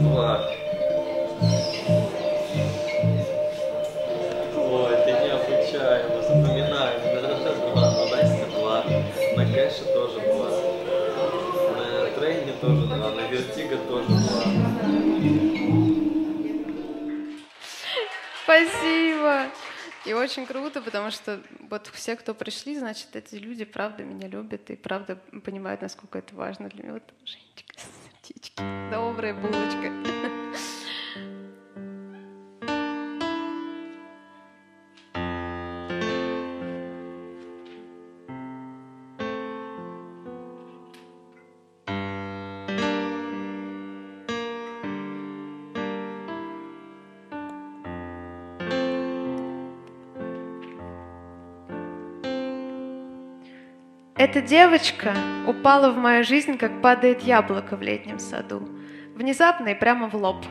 Два. Ой, ты необычайно, запоминаем. Да, два. На Насте два. На Кэше тоже два. На Трейне тоже два. На Вертиго тоже два. Спасибо. И очень круто, потому что вот все, кто пришли, значит, эти люди правда меня любят и правда понимают, насколько это важно для меня. Вот Женечка, сердечки, добрая булочка. Эта девочка упала в мою жизнь, как падает яблоко в летнем саду. Внезапно и прямо в лоб.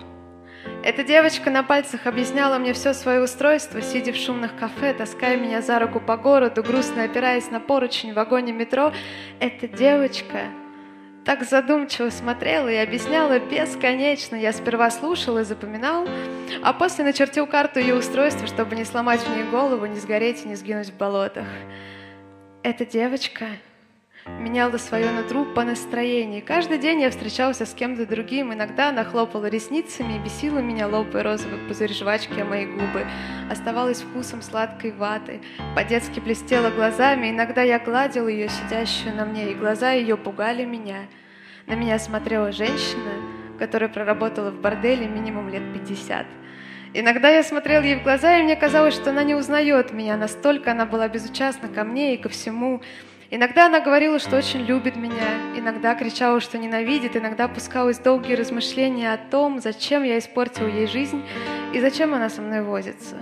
Эта девочка на пальцах объясняла мне все свое устройство, сидя в шумных кафе, таская меня за руку по городу, грустно опираясь на поручень в вагоне метро. Эта девочка так задумчиво смотрела и объясняла бесконечно. Я сперва слушал и запоминал, а после начертил карту ее устройства, чтобы не сломать в ней голову, не сгореть и не сгинуть в болотах. Эта девочка меняла свое нутро по настроению. Каждый день я встречался с кем-то другим. Иногда она хлопала ресницами и бесила меня, лопая розовый пузырь жвачки о мои губы. Оставалась вкусом сладкой ваты. По-детски блестела глазами. Иногда я гладил ее, сидящую на мне, и глаза ее пугали меня. На меня смотрела женщина, которая проработала в борделе минимум лет пятьдесят. Иногда я смотрел ей в глаза, и мне казалось, что она не узнает меня, настолько она была безучастна ко мне и ко всему. Иногда она говорила, что очень любит меня, иногда кричала, что ненавидит, иногда пускалась долгие размышления о том, зачем я испортил ей жизнь и зачем она со мной возится.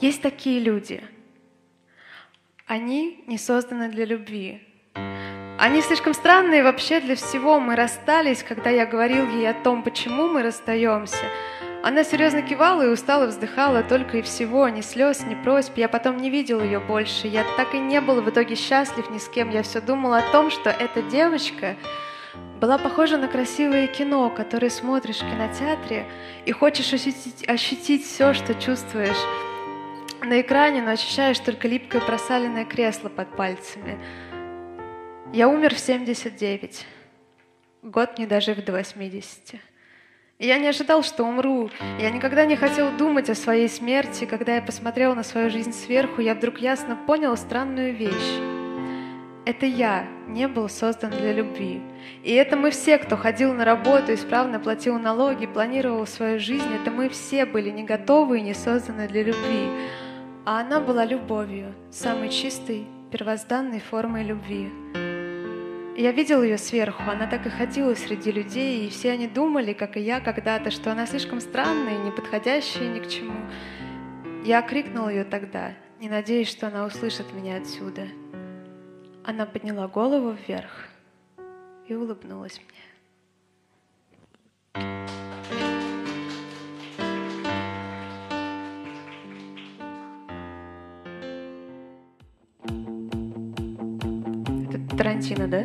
Есть такие люди. Они не созданы для любви. Они слишком странные вообще для всего. Мы расстались, когда я говорил ей о том, почему мы расстаемся – она серьезно кивала и устало вздыхала только и всего, ни слез, ни просьб. Я потом не видел ее больше. Я так и не был в итоге счастлив ни с кем. Я все думал о том, что эта девочка была похожа на красивое кино, которое смотришь в кинотеатре и хочешь ощутить, ощутить все, что чувствуешь на экране, но ощущаешь только липкое просаленное кресло под пальцами. Я умер в 79, год не дожив до 80. Я не ожидал, что умру. Я никогда не хотел думать о своей смерти. Когда я посмотрел на свою жизнь сверху, я вдруг ясно понял странную вещь. Это я не был создан для любви. И это мы все, кто ходил на работу, исправно платил налоги, планировал свою жизнь, это мы все были не готовы и не созданы для любви. А она была любовью, самой чистой, первозданной формой любви. Я видел ее сверху, она так и ходила среди людей, и все они думали, как и я когда-то, что она слишком странная и неподходящая ни к чему. Я крикнул ее тогда, не надеясь, что она услышит меня отсюда. Она подняла голову вверх и улыбнулась мне. Тарантино, да?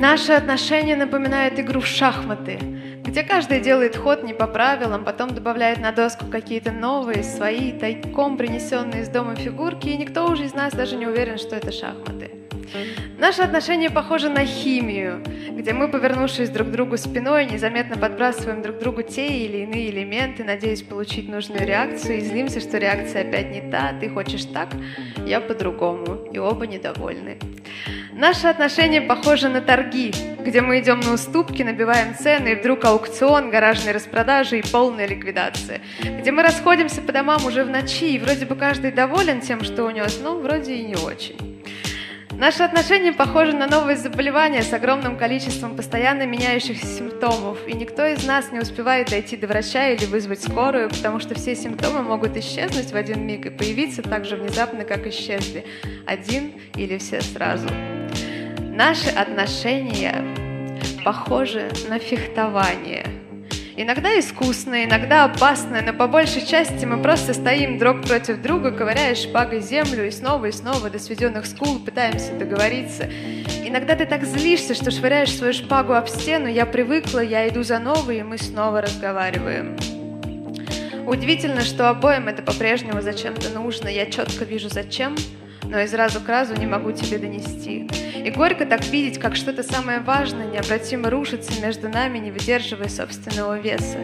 Наши отношения напоминают игру в шахматы где каждый делает ход не по правилам, потом добавляет на доску какие-то новые, свои, тайком принесенные из дома фигурки, и никто уже из нас даже не уверен, что это шахматы. Наши отношения похожи на химию, где мы, повернувшись друг к другу спиной, незаметно подбрасываем друг другу те или иные элементы, надеясь получить нужную реакцию, и злимся, что реакция опять не та, ты хочешь так, я по-другому, и оба недовольны. Наши отношения похожи на торги, где мы идем на уступки, набиваем цены, и вдруг аукцион, гаражные распродажи и полная ликвидация. Где мы расходимся по домам уже в ночи, и вроде бы каждый доволен тем, что унес, но вроде и не очень. Наши отношения похожи на новое заболевание с огромным количеством постоянно меняющихся симптомов, и никто из нас не успевает дойти до врача или вызвать скорую, потому что все симптомы могут исчезнуть в один миг и появиться так же внезапно, как исчезли. Один или все сразу. Наши отношения похожи на фехтование – Иногда искусное, иногда опасное, но по большей части мы просто стоим друг против друга, ковыряя шпагой землю и снова и снова до сведенных скул пытаемся договориться. Иногда ты так злишься, что швыряешь свою шпагу об стену, я привыкла, я иду за новой, и мы снова разговариваем. Удивительно, что обоим это по-прежнему зачем-то нужно, я четко вижу зачем, но из разу к разу не могу тебе донести. И горько так видеть, как что-то самое важное необратимо рушится между нами, не выдерживая собственного веса.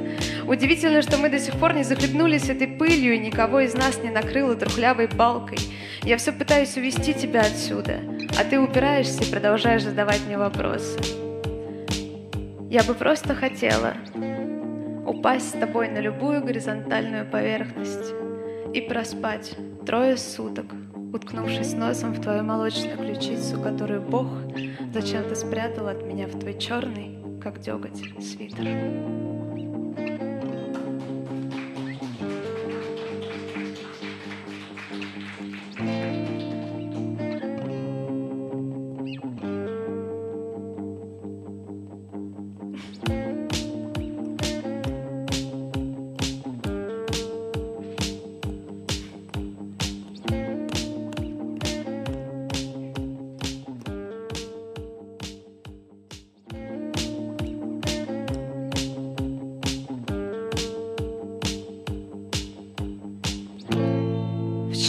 Удивительно, что мы до сих пор не захлебнулись этой пылью, и никого из нас не накрыло трухлявой балкой. Я все пытаюсь увести тебя отсюда, а ты упираешься и продолжаешь задавать мне вопросы. Я бы просто хотела упасть с тобой на любую горизонтальную поверхность и проспать трое суток – уткнувшись носом в твою молочную ключицу, которую Бог зачем-то спрятал от меня в твой черный, как деготь, свитер.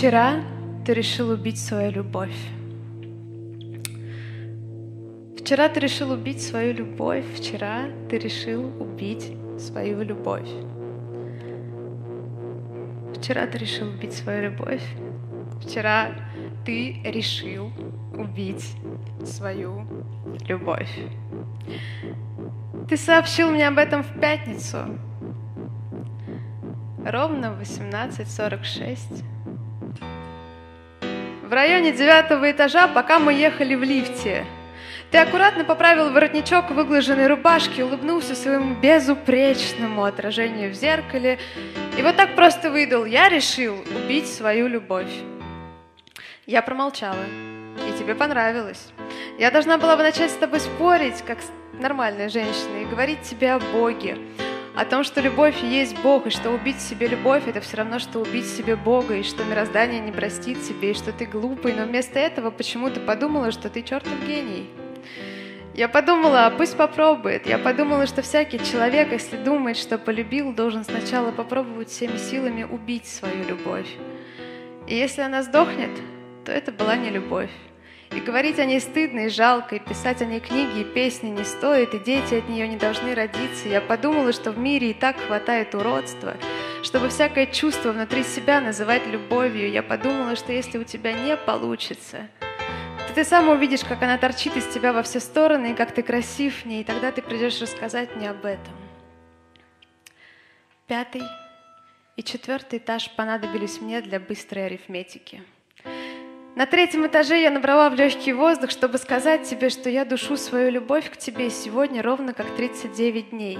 Вчера ты решил убить свою любовь. Вчера ты решил убить свою любовь. Вчера ты решил убить свою любовь. Вчера ты решил убить свою любовь. Вчера ты решил убить свою любовь. Ты сообщил мне об этом в пятницу. Ровно в 18.46 в районе девятого этажа, пока мы ехали в лифте. Ты аккуратно поправил воротничок выглаженной рубашки, улыбнулся своему безупречному отражению в зеркале и вот так просто выдал «Я решил убить свою любовь». Я промолчала, и тебе понравилось. Я должна была бы начать с тобой спорить, как нормальная женщина, и говорить тебе о Боге, о том, что любовь есть Бог, и что убить себе любовь — это все равно, что убить себе Бога, и что мироздание не простит тебе, и что ты глупый, но вместо этого почему-то подумала, что ты чертов гений. Я подумала, а пусть попробует. Я подумала, что всякий человек, если думает, что полюбил, должен сначала попробовать всеми силами убить свою любовь. И если она сдохнет, то это была не любовь. И говорить о ней стыдно и жалко, и писать о ней книги и песни не стоит, и дети от нее не должны родиться. Я подумала, что в мире и так хватает уродства, чтобы всякое чувство внутри себя называть любовью. Я подумала, что если у тебя не получится, то ты сам увидишь, как она торчит из тебя во все стороны, и как ты красив в ней, и тогда ты придешь рассказать мне об этом. Пятый и четвертый этаж понадобились мне для быстрой арифметики – на третьем этаже я набрала в легкий воздух, чтобы сказать тебе, что я душу свою любовь к тебе сегодня ровно как 39 дней.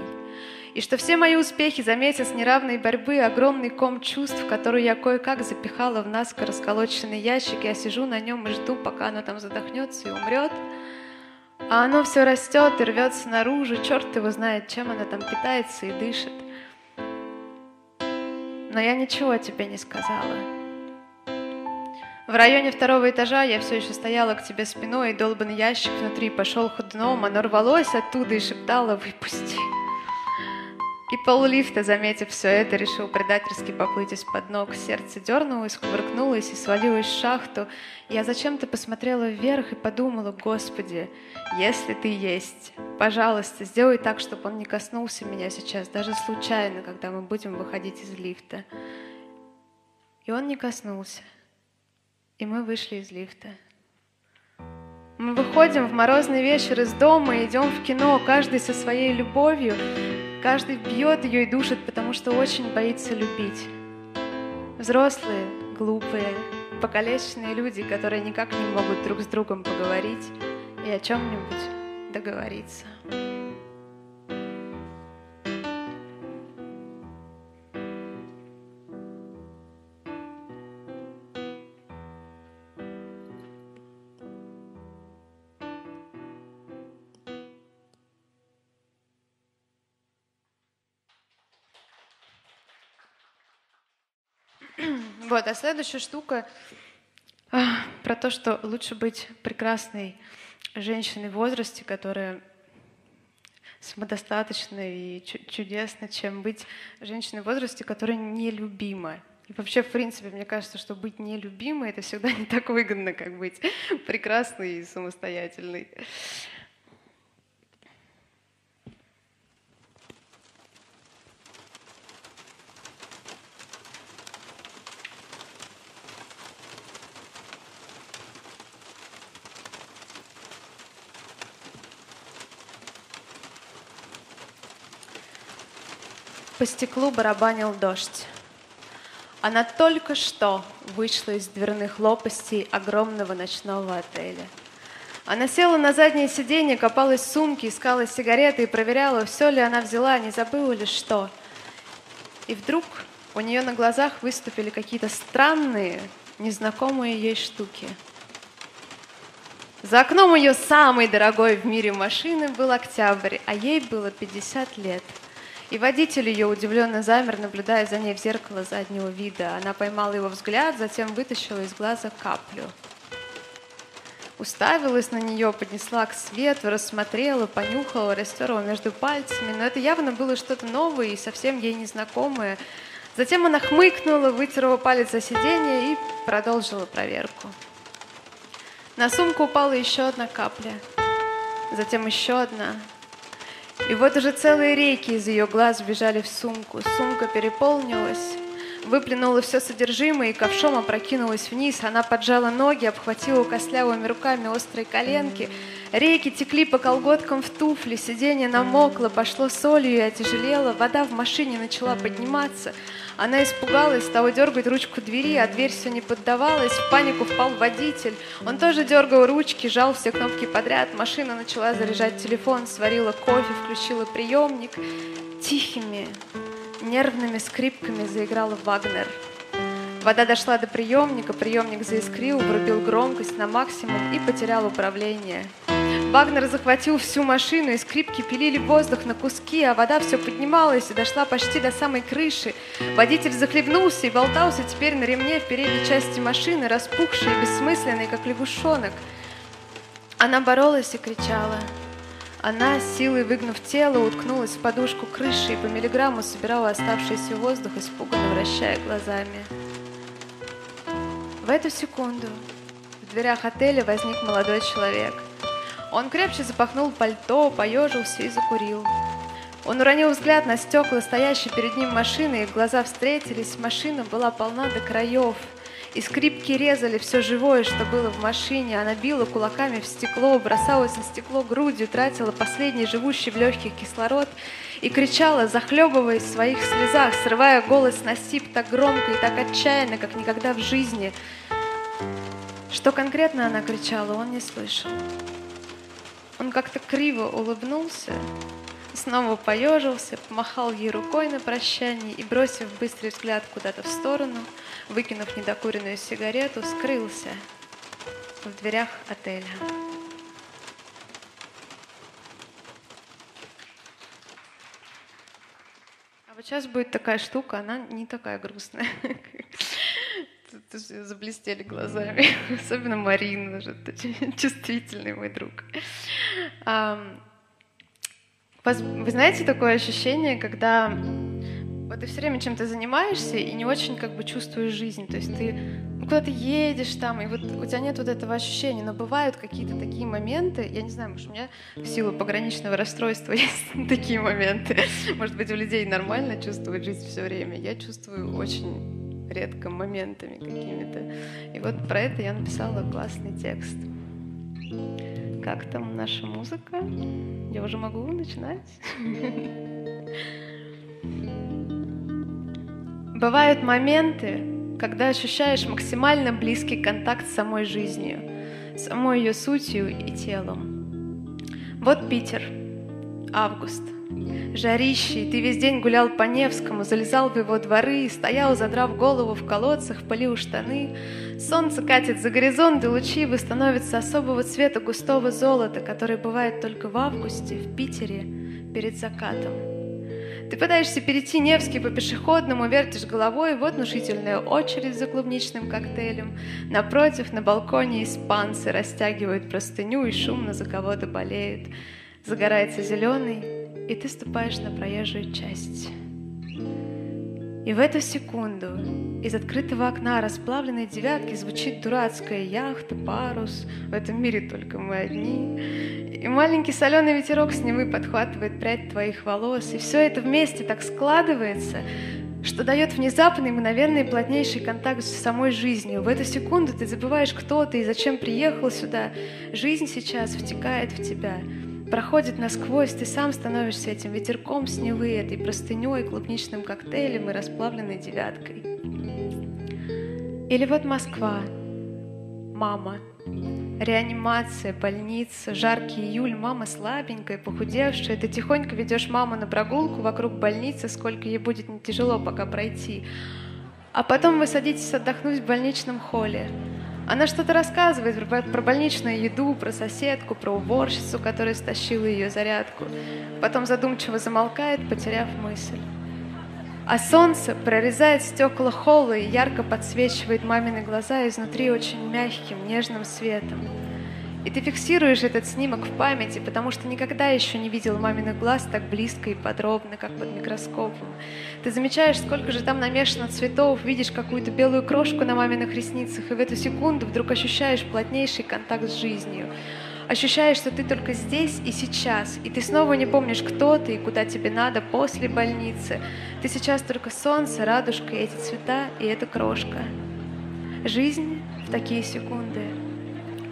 И что все мои успехи за месяц неравной борьбы, огромный ком чувств, который я кое-как запихала в наскоро расколоченный ящик, я сижу на нем и жду, пока оно там задохнется и умрет. А оно все растет и рвется наружу, черт его знает, чем оно там питается и дышит. Но я ничего тебе не сказала. В районе второго этажа я все еще стояла к тебе спиной, и долбанный ящик внутри пошел ходуном, оно рвалось оттуда и шептало «Выпусти!». И пол лифта, заметив все это, решил предательски поплыть из-под ног. Сердце дернулось, кувыркнулось и свалилось в шахту. Я зачем-то посмотрела вверх и подумала, Господи, если ты есть, пожалуйста, сделай так, чтобы он не коснулся меня сейчас, даже случайно, когда мы будем выходить из лифта. И он не коснулся. И мы вышли из лифта. Мы выходим в морозный вечер из дома и идем в кино, каждый со своей любовью. Каждый бьет ее и душит, потому что очень боится любить. Взрослые, глупые, покалеченные люди, которые никак не могут друг с другом поговорить и о чем-нибудь договориться. Вот, а следующая штука а, про то, что лучше быть прекрасной женщиной в возрасте, которая самодостаточна и чудесна, чем быть женщиной в возрасте, которая нелюбима. И вообще, в принципе, мне кажется, что быть нелюбимой — это всегда не так выгодно, как быть прекрасной и самостоятельной. По стеклу барабанил дождь. Она только что вышла из дверных лопастей огромного ночного отеля. Она села на заднее сиденье, копалась в сумке, искала сигареты и проверяла, все ли она взяла, не забыла ли что. И вдруг у нее на глазах выступили какие-то странные, незнакомые ей штуки. За окном ее самой дорогой в мире машины был октябрь, а ей было 50 лет – и водитель ее удивленно замер, наблюдая за ней в зеркало заднего вида. Она поймала его взгляд, затем вытащила из глаза каплю. Уставилась на нее, поднесла к свету, рассмотрела, понюхала, растерла между пальцами. Но это явно было что-то новое и совсем ей незнакомое. Затем она хмыкнула, вытерла палец за сиденье и продолжила проверку. На сумку упала еще одна капля, затем еще одна, и вот уже целые реки из ее глаз бежали в сумку. Сумка переполнилась, выплюнула все содержимое и ковшом опрокинулась вниз. Она поджала ноги, обхватила костлявыми руками острые коленки. Реки текли по колготкам в туфли, сиденье намокло, пошло солью и отяжелело. Вода в машине начала подниматься. Она испугалась, стала дергать ручку двери, а дверь все не поддавалась. В панику впал водитель. Он тоже дергал ручки, жал все кнопки подряд. Машина начала заряжать телефон, сварила кофе, включила приемник. Тихими, нервными скрипками заиграл Вагнер. Вода дошла до приемника, приемник заискрил, врубил громкость на максимум и потерял управление. Вагнер захватил всю машину, и скрипки пилили воздух на куски, а вода все поднималась и дошла почти до самой крыши. Водитель захлебнулся и болтался теперь на ремне в передней части машины, распухший и бессмысленный, как лягушонок. Она боролась и кричала. Она, силой выгнув тело, уткнулась в подушку крыши и по миллиграмму собирала оставшийся воздух, испуганно вращая глазами. В эту секунду в дверях отеля возник молодой человек – он крепче запахнул пальто, поежился и закурил. Он уронил взгляд на стекла, стоящей перед ним машины, их глаза встретились. Машина была полна до краев. И скрипки резали все живое, что было в машине. Она била кулаками в стекло, бросалась на стекло грудью, тратила последний живущий в легких кислород и кричала, захлебываясь в своих слезах, срывая голос на сип так громко и так отчаянно, как никогда в жизни. Что конкретно она кричала, он не слышал. Он как-то криво улыбнулся, снова поежился, помахал ей рукой на прощание и, бросив быстрый взгляд куда-то в сторону, выкинув недокуренную сигарету, скрылся в дверях отеля. А вот сейчас будет такая штука, она не такая грустная. заблестели глазами, особенно Марина, чувствительный мой друг. Вы знаете такое ощущение, когда вот ты все время чем-то занимаешься и не очень как бы чувствуешь жизнь, то есть ты ну, куда ты едешь там, и вот у тебя нет вот этого ощущения, но бывают какие-то такие моменты, я не знаю, может, у меня в силу пограничного расстройства есть такие моменты, может быть, у людей нормально чувствовать жизнь все время, я чувствую очень редко моментами какими-то. И вот про это я написала классный текст. Как там наша музыка? Я уже могу начинать? Бывают моменты, когда ощущаешь максимально близкий контакт с самой жизнью, самой ее сутью и телом. Вот Питер, август. Жарищий, ты весь день гулял по Невскому, залезал в его дворы, стоял, задрав голову в колодцах, полил штаны. Солнце катит за горизонт, и лучи его становятся особого цвета густого золота, который бывает только в августе в Питере перед закатом. Ты пытаешься перейти Невский по пешеходному, вертишь головой, вот внушительная очередь за клубничным коктейлем. Напротив, на балконе испанцы растягивают простыню и шумно за кого-то болеют. Загорается зеленый, и ты ступаешь на проезжую часть. И в эту секунду из открытого окна расплавленной девятки звучит дурацкая яхта, парус. В этом мире только мы одни. И маленький соленый ветерок с Невы подхватывает прядь твоих волос. И все это вместе так складывается, что дает внезапный, мгновенный плотнейший контакт с самой жизнью. В эту секунду ты забываешь, кто ты и зачем приехал сюда. Жизнь сейчас втекает в тебя — проходит насквозь, ты сам становишься этим ветерком с Невы, этой простыней, клубничным коктейлем и расплавленной девяткой. Или вот Москва, мама, реанимация, больница, жаркий июль, мама слабенькая, похудевшая, ты тихонько ведешь маму на прогулку вокруг больницы, сколько ей будет не тяжело пока пройти. А потом вы садитесь отдохнуть в больничном холле. Она что-то рассказывает про, про больничную еду, про соседку, про уборщицу, которая стащила ее зарядку. Потом задумчиво замолкает, потеряв мысль. А солнце прорезает стекла холла и ярко подсвечивает мамины глаза изнутри очень мягким, нежным светом. И ты фиксируешь этот снимок в памяти, потому что никогда еще не видел маминых глаз так близко и подробно, как под микроскопом. Ты замечаешь, сколько же там намешано цветов, видишь какую-то белую крошку на маминых ресницах, и в эту секунду вдруг ощущаешь плотнейший контакт с жизнью. Ощущаешь, что ты только здесь и сейчас, и ты снова не помнишь, кто ты и куда тебе надо после больницы. Ты сейчас только солнце, радужка, эти цвета и эта крошка. Жизнь в такие секунды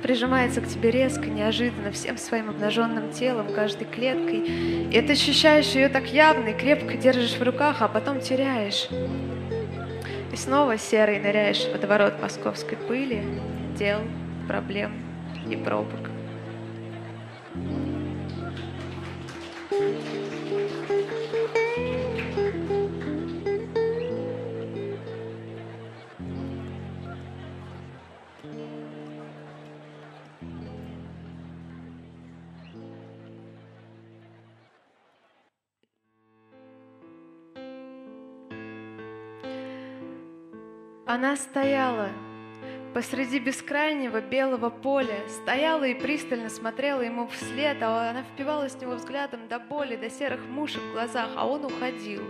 прижимается к тебе резко, неожиданно, всем своим обнаженным телом, каждой клеткой. И ты ощущаешь ее так явно и крепко держишь в руках, а потом теряешь. И снова серый ныряешь в водоворот московской пыли, дел, проблем и пробок. Она стояла посреди бескрайнего белого поля, стояла и пристально смотрела ему вслед, а она впивалась в него взглядом до боли, до серых мушек в глазах, а он уходил.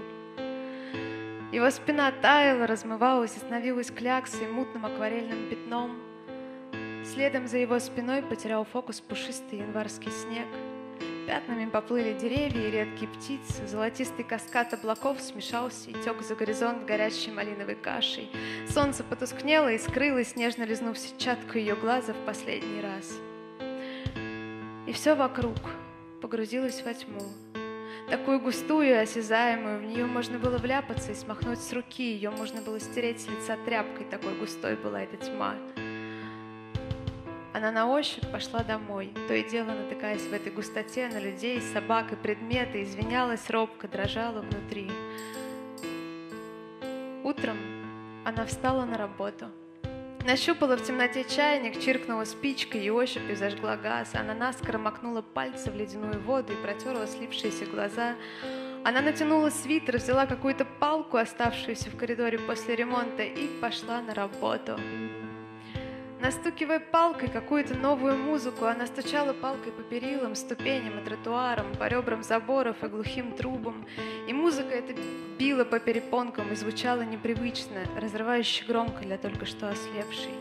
Его спина таяла, размывалась и становилась кляксой, мутным акварельным пятном. Следом за его спиной потерял фокус пушистый январский снег — Пятнами поплыли деревья и редкие птицы, золотистый каскад облаков смешался и тек за горизонт горячей малиновой кашей. Солнце потускнело и скрылось, нежно лизнув сетчатку ее глаза в последний раз. И все вокруг погрузилось во тьму. Такую густую и осязаемую, в нее можно было вляпаться и смахнуть с руки, ее можно было стереть с лица тряпкой, такой густой была эта тьма. Она на ощупь пошла домой, то и дело натыкаясь в этой густоте на людей, собак и предметы, извинялась робко, дрожала внутри. Утром она встала на работу. Нащупала в темноте чайник, чиркнула спичкой и ощупью зажгла газ. Она наскоро макнула пальцы в ледяную воду и протерла слипшиеся глаза. Она натянула свитер, взяла какую-то палку, оставшуюся в коридоре после ремонта, и пошла на работу. Настукивая палкой какую-то новую музыку, она стучала палкой по перилам, ступеням и тротуарам, по ребрам заборов и глухим трубам. И музыка эта била по перепонкам и звучала непривычно, разрывающе громко для только что ослепшей.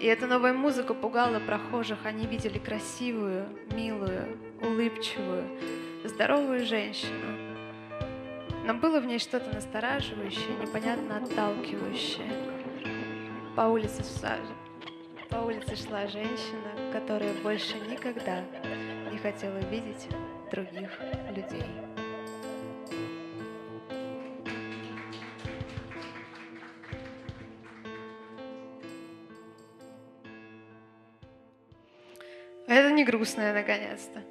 И эта новая музыка пугала прохожих. Они видели красивую, милую, улыбчивую, здоровую женщину. Но было в ней что-то настораживающее, непонятно отталкивающее. По улице по улице шла женщина, которая больше никогда не хотела видеть других людей. Это не грустное, наконец-то.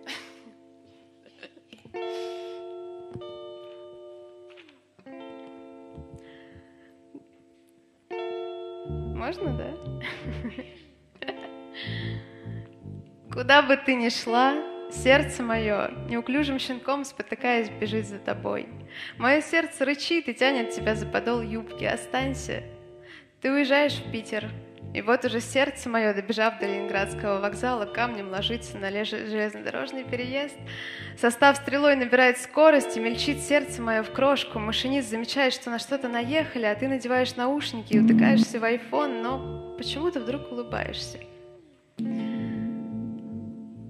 Куда бы ты ни шла, сердце мое, неуклюжим щенком спотыкаясь, бежит за тобой. Мое сердце рычит и тянет тебя за подол юбки. Останься. Ты уезжаешь в Питер, и вот уже сердце мое, добежав до Ленинградского вокзала, камнем ложится на железнодорожный переезд. Состав стрелой набирает скорость, и мельчит сердце мое в крошку. Машинист замечает, что на что-то наехали, а ты надеваешь наушники и утыкаешься в айфон, но почему-то вдруг улыбаешься.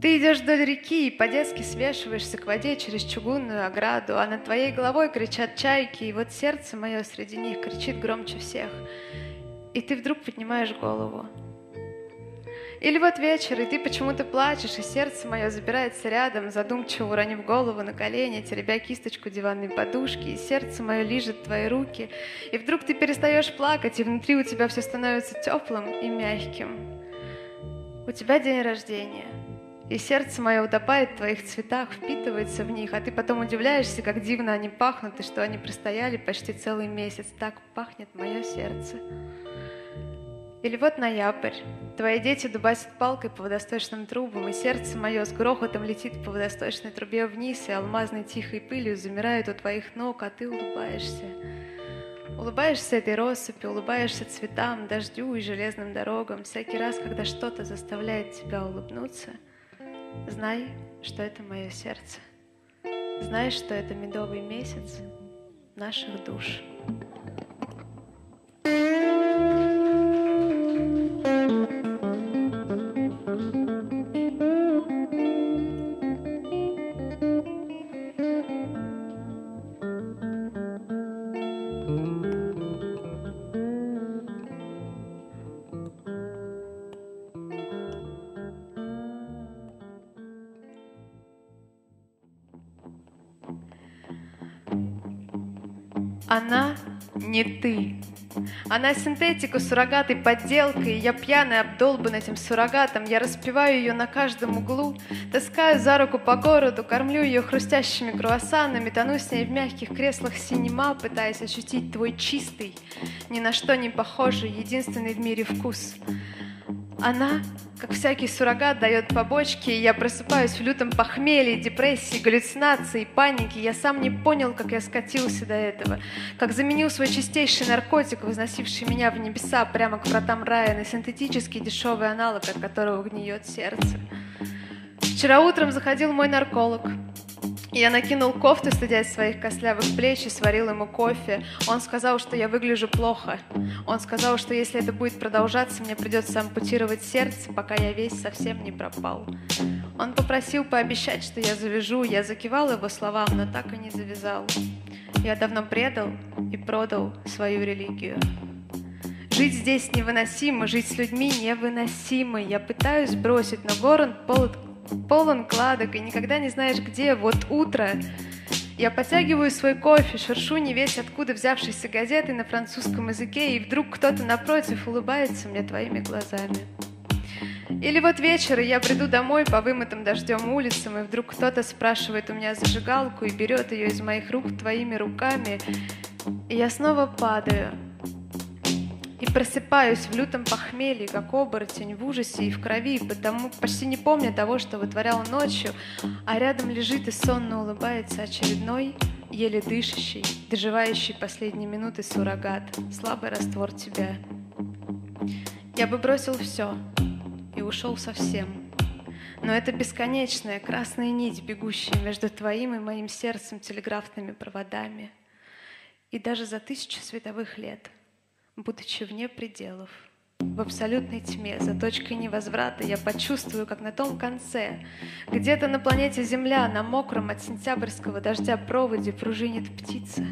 Ты идешь вдоль реки и по-детски свешиваешься к воде через чугунную ограду, а над твоей головой кричат чайки, и вот сердце мое среди них кричит громче всех — и ты вдруг поднимаешь голову. Или вот вечер, и ты почему-то плачешь, и сердце мое забирается рядом, задумчиво уронив голову на колени, теребя кисточку диванной подушки, и сердце мое лижет твои руки, и вдруг ты перестаешь плакать, и внутри у тебя все становится теплым и мягким. У тебя день рождения, и сердце мое утопает в твоих цветах, впитывается в них, а ты потом удивляешься, как дивно они пахнут, и что они простояли почти целый месяц. Так пахнет мое сердце. Или вот ноябрь. Твои дети дубасят палкой по водосточным трубам, и сердце мое с грохотом летит по водосточной трубе вниз, и алмазной тихой пылью замирает у твоих ног, а ты улыбаешься. Улыбаешься этой россыпи, улыбаешься цветам, дождю и железным дорогам. Всякий раз, когда что-то заставляет тебя улыбнуться, знай, что это мое сердце. Знай, что это медовый месяц наших душ. Она не ты. Она синтетика, суррогат и подделка, и я пьяный обдолбан этим суррогатом. Я распеваю ее на каждом углу, таскаю за руку по городу, кормлю ее хрустящими круассанами, тону с ней в мягких креслах синема, пытаясь ощутить твой чистый, ни на что не похожий, единственный в мире вкус. Она, как всякий суррогат, дает побочки, и я просыпаюсь в лютом похмелье, депрессии, галлюцинации, панике. Я сам не понял, как я скатился до этого, как заменил свой чистейший наркотик, возносивший меня в небеса прямо к вратам рая, на синтетический дешевый аналог, от которого гниет сердце. Вчера утром заходил мой нарколог. Я накинул кофту, стыдясь своих костлявых плеч, и сварил ему кофе. Он сказал, что я выгляжу плохо. Он сказал, что если это будет продолжаться, мне придется ампутировать сердце, пока я весь совсем не пропал. Он попросил пообещать, что я завяжу. Я закивал его словам, но так и не завязал. Я давно предал и продал свою религию. Жить здесь невыносимо, жить с людьми невыносимо. Я пытаюсь бросить, но город полон полон кладок, и никогда не знаешь где. Вот утро. Я подтягиваю свой кофе, шершу не весь откуда взявшейся газеты на французском языке, и вдруг кто-то напротив улыбается мне твоими глазами. Или вот вечер, и я приду домой по вымытым дождем улицам, и вдруг кто-то спрашивает у меня зажигалку и берет ее из моих рук твоими руками, и я снова падаю — и просыпаюсь в лютом похмелье, как оборотень, в ужасе и в крови, потому почти не помня того, что вытворял ночью, а рядом лежит и сонно улыбается очередной, еле дышащий, доживающий последние минуты суррогат, слабый раствор тебя. Я бы бросил все и ушел совсем. Но это бесконечная красная нить, бегущая между твоим и моим сердцем телеграфными проводами. И даже за тысячу световых лет — будучи вне пределов, в абсолютной тьме, за точкой невозврата, я почувствую, как на том конце, где-то на планете Земля, на мокром от сентябрьского дождя проводе пружинит птица.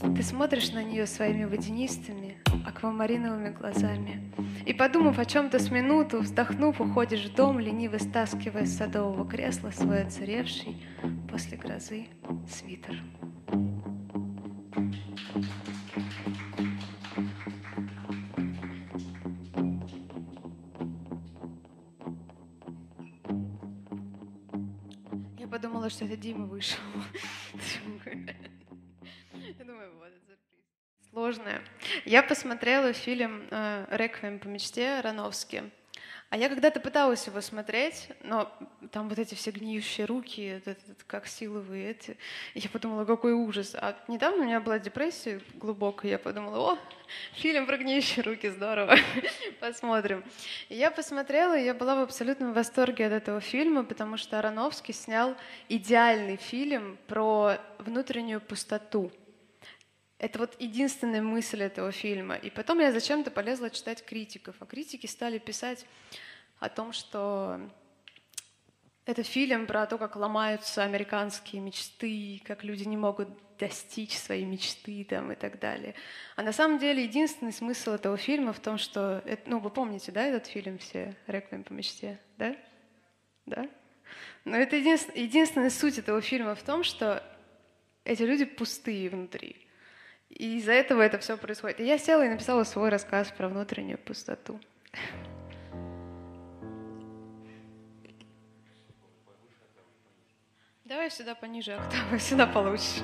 Ты смотришь на нее своими водянистыми, аквамариновыми глазами. И, подумав о чем-то с минуту, вздохнув, уходишь в дом, лениво стаскивая с садового кресла свой оцаревший после грозы свитер. Думала, что это Дима вышел. Я думаю, вот это сюрприз. Сложное. Я посмотрела фильм э, «Реквием по мечте» Рановски. А я когда-то пыталась его смотреть, но там вот эти все гниющие руки, это, это, как силовые эти. Я подумала, какой ужас. А недавно у меня была депрессия глубокая, я подумала, о, фильм про гниющие руки, здорово, посмотрим. И я посмотрела, и я была в абсолютном восторге от этого фильма, потому что Ароновский снял идеальный фильм про внутреннюю пустоту. Это вот единственная мысль этого фильма. И потом я зачем-то полезла читать критиков. А критики стали писать о том, что это фильм про то, как ломаются американские мечты, как люди не могут достичь своей мечты там, и так далее. А на самом деле единственный смысл этого фильма в том, что... Это, ну, вы помните, да, этот фильм все «Реквием по мечте», да? Да? Но это единственная, единственная суть этого фильма в том, что эти люди пустые внутри. И из-за этого это все происходит. И я села и написала свой рассказ про внутреннюю пустоту. Давай сюда пониже октавы, сюда получше.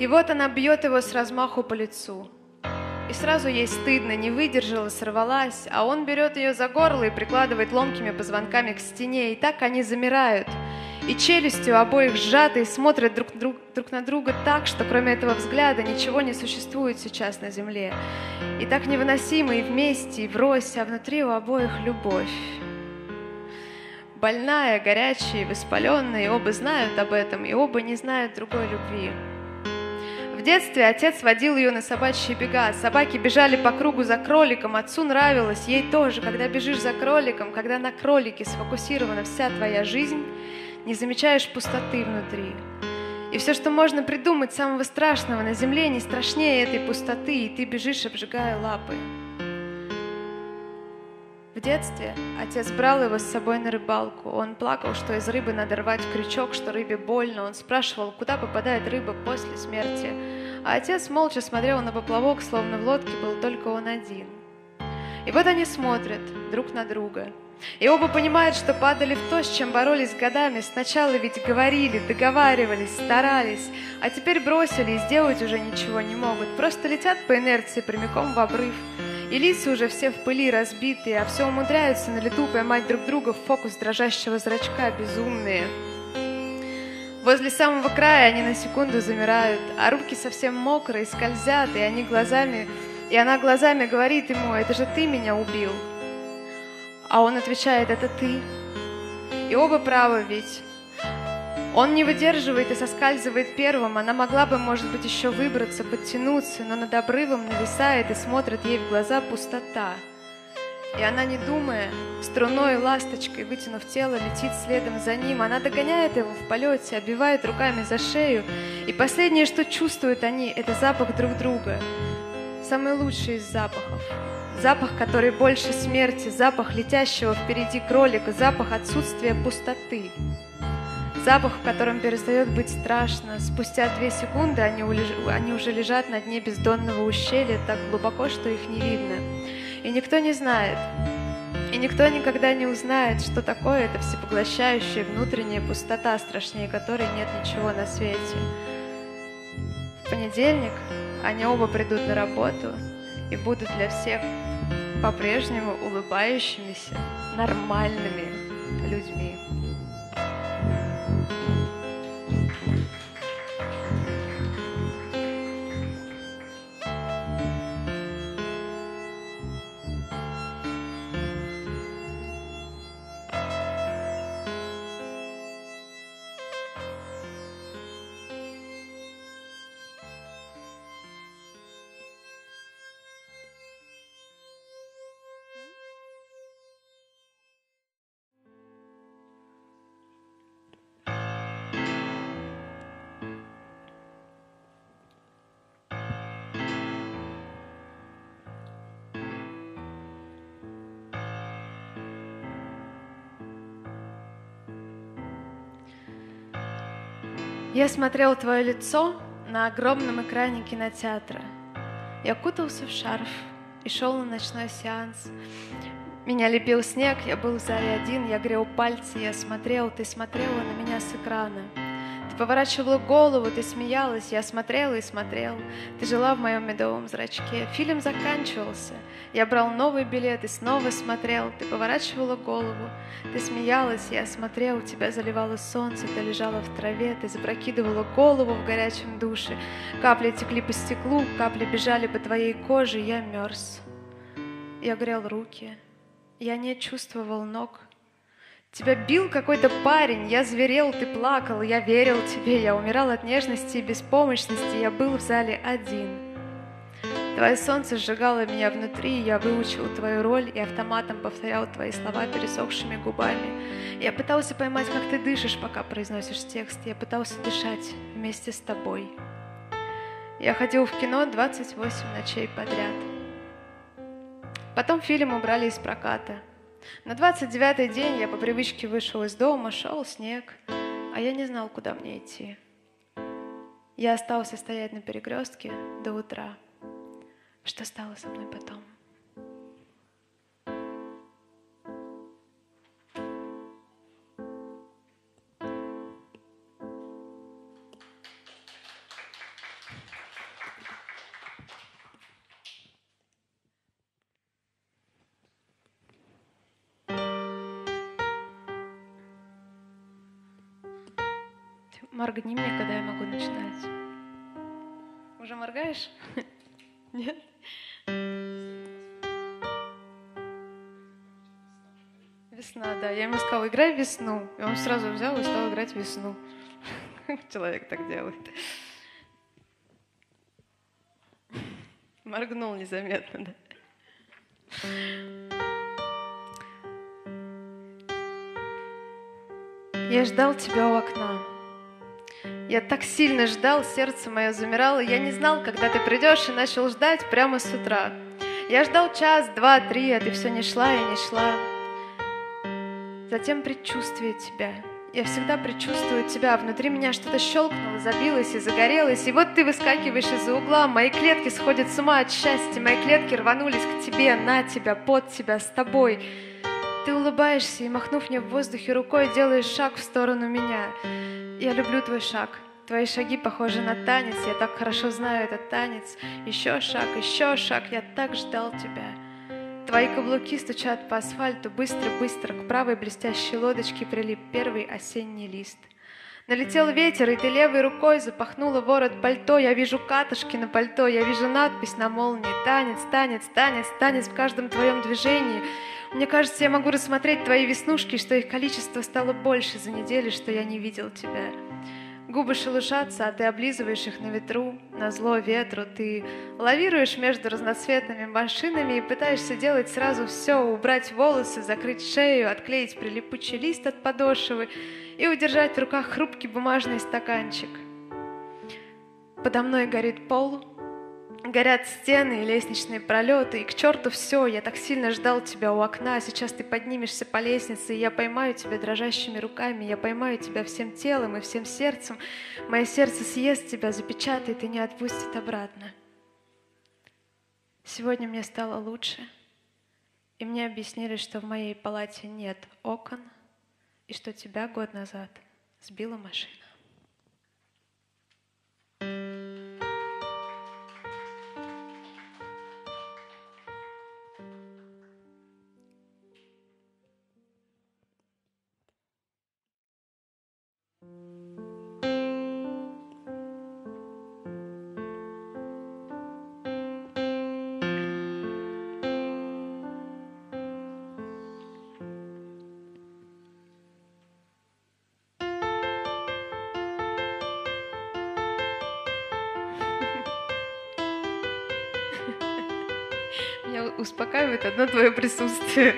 И вот она бьет его с размаху по лицу. И сразу ей стыдно, не выдержала, сорвалась, а он берет ее за горло и прикладывает ломкими позвонками к стене, и так они замирают. И челюсти у обоих сжаты и смотрят друг, друг, друг на друга так, что кроме этого взгляда ничего не существует сейчас на земле. И так невыносимо и вместе, и врозь, а внутри у обоих любовь. Больная, горячая воспаленная, и оба знают об этом, и оба не знают другой любви. В детстве отец водил ее на собачьи бега. Собаки бежали по кругу за кроликом. Отцу нравилось, ей тоже. Когда бежишь за кроликом, когда на кролике сфокусирована вся твоя жизнь, не замечаешь пустоты внутри. И все, что можно придумать самого страшного на земле, не страшнее этой пустоты, и ты бежишь, обжигая лапы. В детстве отец брал его с собой на рыбалку. Он плакал, что из рыбы надо рвать крючок, что рыбе больно. Он спрашивал, куда попадает рыба после смерти. А отец молча смотрел на поплавок, словно в лодке был только он один. И вот они смотрят друг на друга. И оба понимают, что падали в то, с чем боролись годами. Сначала ведь говорили, договаривались, старались, а теперь бросили и сделать уже ничего не могут. Просто летят по инерции прямиком в обрыв. И лица уже все в пыли разбитые, а все умудряются на лету поймать друг друга в фокус дрожащего зрачка, безумные. Возле самого края они на секунду замирают, а руки совсем мокрые, скользят, и они глазами, и она глазами говорит ему, это же ты меня убил. А он отвечает, это ты. И оба правы ведь. Он не выдерживает и соскальзывает первым. Она могла бы, может быть, еще выбраться, подтянуться, но над обрывом нависает и смотрит ей в глаза пустота. И она, не думая, струной ласточкой, вытянув тело, летит следом за ним. Она догоняет его в полете, обивает руками за шею. И последнее, что чувствуют они, это запах друг друга. Самый лучший из запахов. Запах, который больше смерти, запах летящего впереди кролика, запах отсутствия пустоты. Запах, в котором перестает быть страшно. Спустя две секунды они, улеж... они уже лежат на дне бездонного ущелья так глубоко, что их не видно. И никто не знает, и никто никогда не узнает, что такое эта всепоглощающая внутренняя пустота, страшнее которой нет ничего на свете. В понедельник они оба придут на работу и будут для всех по-прежнему улыбающимися, нормальными людьми. Я смотрел твое лицо на огромном экране кинотеатра. Я кутался в шарф и шел на ночной сеанс. Меня лепил снег, я был в зале один, я грел пальцы, я смотрел, ты смотрела на меня с экрана. Поворачивала голову, ты смеялась, я смотрела и смотрел. Ты жила в моем медовом зрачке. Фильм заканчивался. Я брал новый билет и снова смотрел. Ты поворачивала голову, ты смеялась, я смотрел, тебя заливало солнце, ты лежала в траве, ты запрокидывала голову в горячем душе. Капли текли по стеклу, капли бежали по твоей коже, я мерз. Я грел руки, я не чувствовал ног. Тебя бил какой-то парень, я зверел, ты плакал, я верил тебе, я умирал от нежности и беспомощности, я был в зале один. Твое солнце сжигало меня внутри, я выучил твою роль и автоматом повторял твои слова пересохшими губами. Я пытался поймать, как ты дышишь, пока произносишь текст, я пытался дышать вместе с тобой. Я ходил в кино 28 ночей подряд. Потом фильм убрали из проката. На 29-й день я по привычке вышел из дома, шел снег, а я не знал, куда мне идти. Я остался стоять на перекрестке до утра. Что стало со мной потом? Моргаешь? Нет? Весна, да. Я ему сказала, играй весну. И он сразу взял и стал играть весну. Человек так делает. Моргнул незаметно, да. Я ждал тебя у окна. Я так сильно ждал, сердце мое замирало. Я не знал, когда ты придешь, и начал ждать прямо с утра. Я ждал час, два, три, а ты все не шла и не шла. Затем предчувствие тебя. Я всегда предчувствую тебя. Внутри меня что-то щелкнуло, забилось и загорелось. И вот ты выскакиваешь из-за угла. Мои клетки сходят с ума от счастья. Мои клетки рванулись к тебе, на тебя, под тебя, с тобой. Ты улыбаешься и, махнув мне в воздухе рукой, делаешь шаг в сторону меня. Я люблю твой шаг. Твои шаги похожи на танец, я так хорошо знаю этот танец. Еще шаг, еще шаг, я так ждал тебя. Твои каблуки стучат по асфальту быстро-быстро, к правой блестящей лодочке прилип первый осенний лист. Налетел ветер, и ты левой рукой запахнула ворот пальто. Я вижу катышки на пальто, я вижу надпись на молнии. Танец, танец, танец, танец в каждом твоем движении. Мне кажется, я могу рассмотреть твои веснушки, что их количество стало больше за неделю, что я не видел тебя. Губы шелушатся, а ты облизываешь их на ветру, на зло ветру. Ты лавируешь между разноцветными машинами и пытаешься делать сразу все, убрать волосы, закрыть шею, отклеить прилипучий лист от подошвы и удержать в руках хрупкий бумажный стаканчик. Подо мной горит пол, Горят стены и лестничные пролеты, и к черту все, я так сильно ждал тебя у окна, а сейчас ты поднимешься по лестнице, и я поймаю тебя дрожащими руками, я поймаю тебя всем телом и всем сердцем. Мое сердце съест тебя, запечатает и не отпустит обратно. Сегодня мне стало лучше, и мне объяснили, что в моей палате нет окон, и что тебя год назад сбила машина. Успокаивает одно твое присутствие.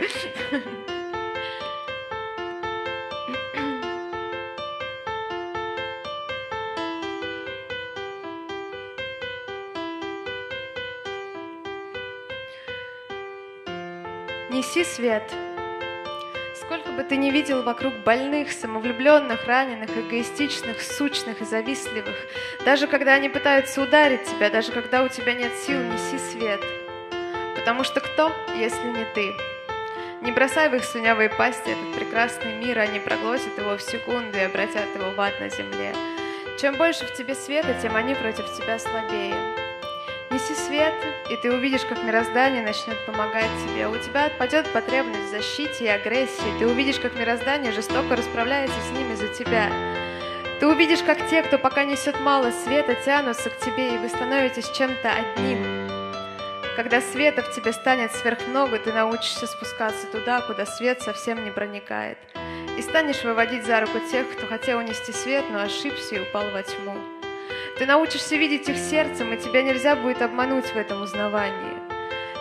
Неси свет. Сколько бы ты не видел вокруг больных, самовлюбленных, раненых, эгоистичных, сучных и завистливых, даже когда они пытаются ударить тебя, даже когда у тебя нет сил, неси свет. Потому что кто, если не ты? Не бросай в их слюнявые пасти этот прекрасный мир, они проглотят его в секунду и обратят его в ад на земле. Чем больше в тебе света, тем они против тебя слабее. Неси свет, и ты увидишь, как мироздание начнет помогать тебе. У тебя отпадет потребность в защите и агрессии. Ты увидишь, как мироздание жестоко расправляется с ними за тебя. Ты увидишь, как те, кто пока несет мало света, тянутся к тебе, и вы становитесь чем-то одним. Когда света в тебе станет сверхмного, ты научишься спускаться туда, куда свет совсем не проникает. И станешь выводить за руку тех, кто хотел унести свет, но ошибся и упал во тьму. Ты научишься видеть их сердцем, и тебя нельзя будет обмануть в этом узнавании.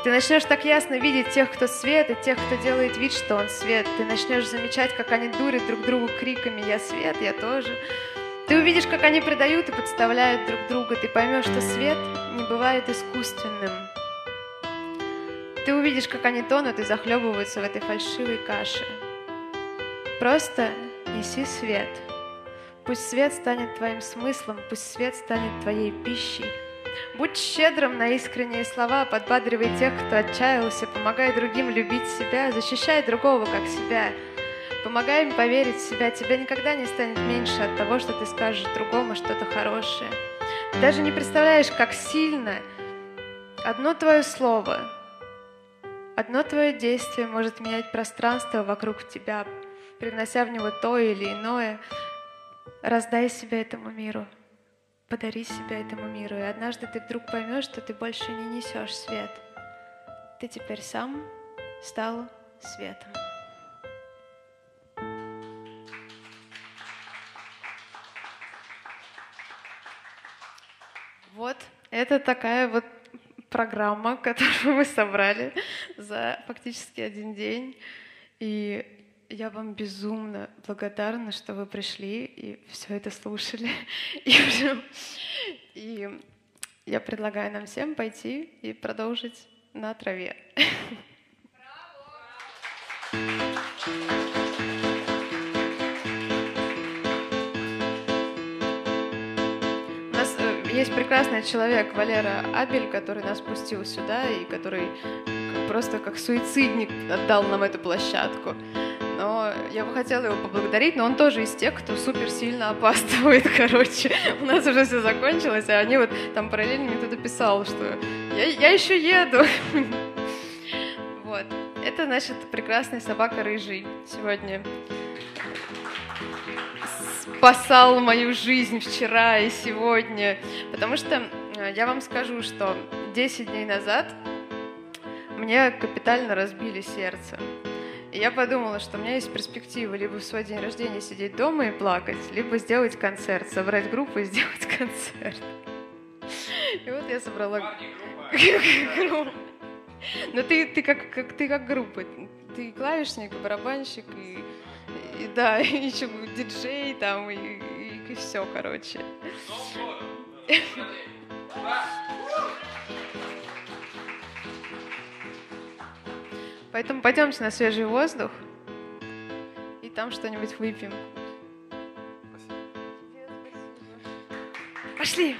Ты начнешь так ясно видеть тех, кто свет, и тех, кто делает вид, что он свет. Ты начнешь замечать, как они дурят друг другу криками «Я свет, я тоже». Ты увидишь, как они предают и подставляют друг друга. Ты поймешь, что свет не бывает искусственным. Ты увидишь, как они тонут и захлебываются в этой фальшивой каше. Просто неси свет. Пусть свет станет твоим смыслом, пусть свет станет твоей пищей. Будь щедрым на искренние слова, подбадривай тех, кто отчаялся, помогай другим любить себя, защищай другого, как себя. Помогай им поверить в себя, тебе никогда не станет меньше от того, что ты скажешь другому что-то хорошее. Ты даже не представляешь, как сильно одно твое слово, одно твое действие может менять пространство вокруг тебя, принося в него то или иное. Раздай себя этому миру, подари себя этому миру, и однажды ты вдруг поймешь, что ты больше не несешь свет. Ты теперь сам стал светом. Вот, это такая вот программа, которую мы собрали за фактически один день. И я вам безумно благодарна, что вы пришли и все это слушали. И, и я предлагаю нам всем пойти и продолжить на траве. есть прекрасный человек Валера Абель, который нас пустил сюда и который просто как суицидник отдал нам эту площадку но я бы хотела его поблагодарить, но он тоже из тех, кто супер сильно опаздывает, короче. У нас уже все закончилось, а они вот там параллельно мне кто-то писал, что я, я еще еду. Вот. Это, значит, прекрасная собака рыжий сегодня спасал мою жизнь вчера и сегодня. Потому что э, я вам скажу, что 10 дней назад мне капитально разбили сердце. И я подумала, что у меня есть перспектива либо в свой день рождения сидеть дома и плакать, либо сделать концерт, собрать группу и сделать концерт. И вот я собрала группу. Но ты, ты, как, как, ты как группа. Ты клавишник, барабанщик и, и да, еще диджей там и, и, и все, короче. Поэтому пойдемте на свежий воздух и там что-нибудь выпьем. Спасибо. Пошли!